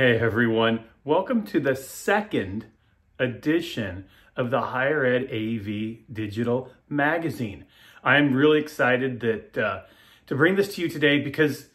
Hey everyone, welcome to the second edition of the Higher Ed AV Digital Magazine. I'm really excited that uh, to bring this to you today because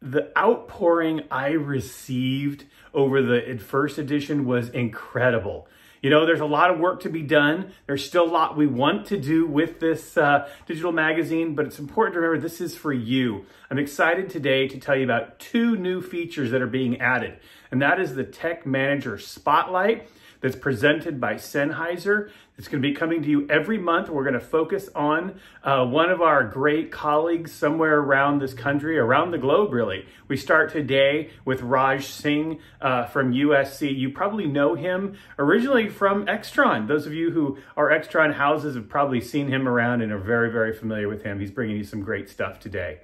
the outpouring I received over the first edition was incredible. You know, there's a lot of work to be done. There's still a lot we want to do with this uh, digital magazine, but it's important to remember this is for you. I'm excited today to tell you about two new features that are being added, and that is the Tech Manager Spotlight that's presented by Sennheiser. It's going to be coming to you every month. We're going to focus on uh, one of our great colleagues somewhere around this country, around the globe, really. We start today with Raj Singh uh, from USC. You probably know him originally from Extron. Those of you who are Extron houses have probably seen him around and are very, very familiar with him. He's bringing you some great stuff today.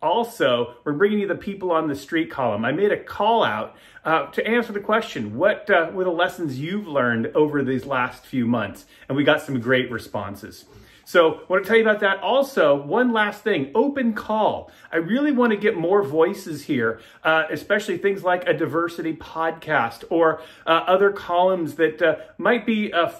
Also, we're bringing you the people on the street column. I made a call out uh, to answer the question, what uh, were the lessons you've learned over these last few months? And we got some great responses. So I want to tell you about that. Also, one last thing, open call. I really want to get more voices here, uh, especially things like a diversity podcast or uh, other columns that uh, might be uh,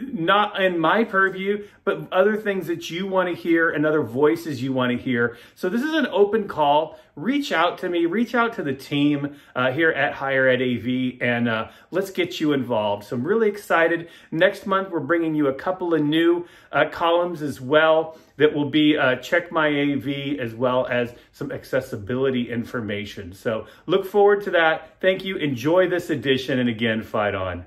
not in my purview, but other things that you want to hear and other voices you want to hear. So this is an open call. Reach out to me, reach out to the team uh, here at Higher Ed AV, and uh, let's get you involved. So I'm really excited. Next month, we're bringing you a couple of new uh, columns as well that will be uh, Check My AV as well as some accessibility information. So look forward to that. Thank you. Enjoy this edition. And again, fight on.